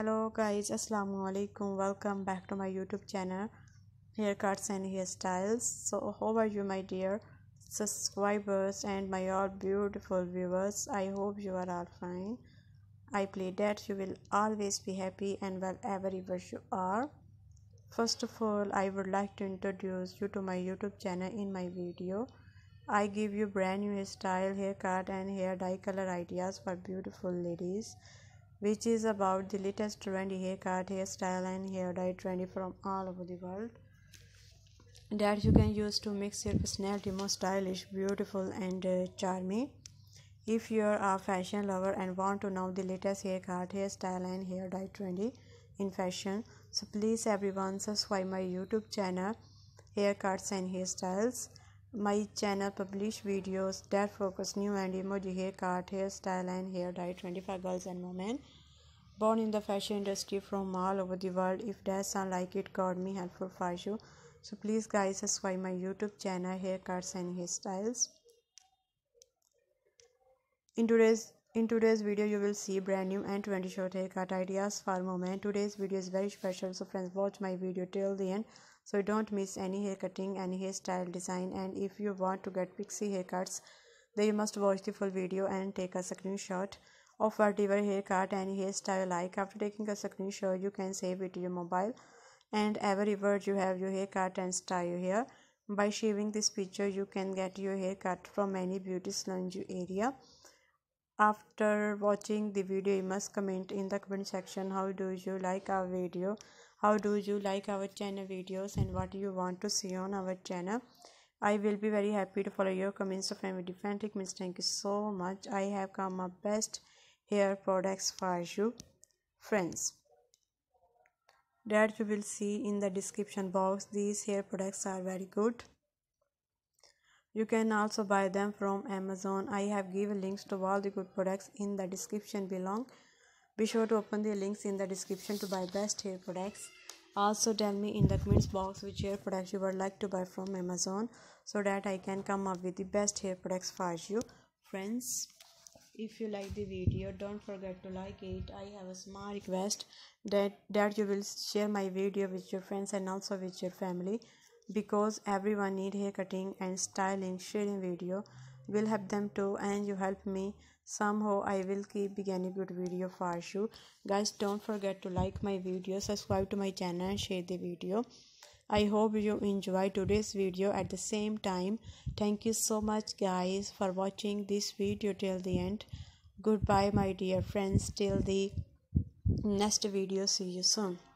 hello guys. Assalamu alaikum. Welcome back to my youtube channel haircuts and hairstyles. So how are you my dear subscribers and my all beautiful viewers? I hope you are all fine. I pray that you will always be happy and well wherever you are. First of all i would like to introduce you to my youtube channel. In my video i give you brand new style haircut and hair dye color ideas for beautiful ladies which is about the latest trendy haircut, hairstyle and hair dye trendy from all over the world that you can use to mix your personality more stylish, beautiful and uh, charming. If you are a fashion lover and want to know the latest haircut, hairstyle and hair dye trendy in fashion, so please everyone subscribe my YouTube channel Haircuts and Hairstyles. My channel publish videos that focus new and emoji haircut, hairstyle and hair dye 25 girls and women born in the fashion industry from all over the world. If that sound like it got me helpful for you. So please guys subscribe my YouTube channel hair haircuts and hairstyles. In today's in today's video you will see brand new and 20 short haircut ideas for moment. Today's video is very special so friends watch my video till the end so don't miss any hair cutting any hairstyle design and if you want to get pixie haircuts then you must watch the full video and take a screenshot of whatever haircut and hairstyle like. After taking a screenshot you can save it to your mobile and everywhere you have your haircut and style here. By saving this picture you can get your haircut from any beauty salon area. After watching the video you must comment in the comment section how do you like our video how do you like our channel videos and what do you want to see on our channel? I will be very happy to follow your comments of any different comments thank you so much. I have come up best hair products for you friends. That you will see in the description box. These hair products are very good. You can also buy them from amazon. I have given links to all the good products in the description below. Be sure to open the links in the description to buy best hair products. Also tell me in the comments box which hair products you would like to buy from Amazon so that I can come up with the best hair products for you. Friends, if you like the video don't forget to like it. I have a small request that, that you will share my video with your friends and also with your family because everyone need hair cutting and styling sharing video will help them too and you help me. Somehow i will keep beginning good video for you. Guys don't forget to like my video subscribe to my channel and share the video. I hope you enjoy today's video. At the same time thank you so much guys for watching this video till the end. Goodbye my dear friends. Till the next video see you soon